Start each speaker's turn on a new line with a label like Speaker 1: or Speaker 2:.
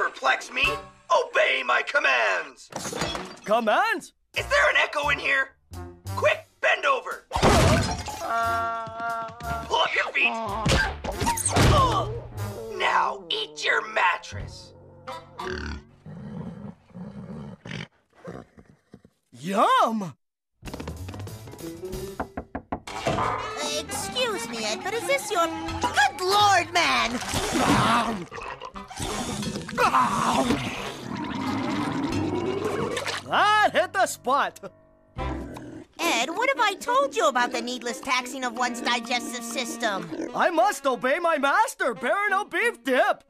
Speaker 1: perplex me. Obey my commands.
Speaker 2: Commands?
Speaker 1: Is there an echo in here? Quick, bend over. Pull up your feet. Oh, Now eat your mattress.
Speaker 2: Yum!
Speaker 3: Excuse me, Ed, but is this your... Good lord, man!
Speaker 2: That hit the spot.
Speaker 3: Ed, what have I told you about the needless taxing of one's digestive system?
Speaker 2: I must obey my master, Baron beef dip.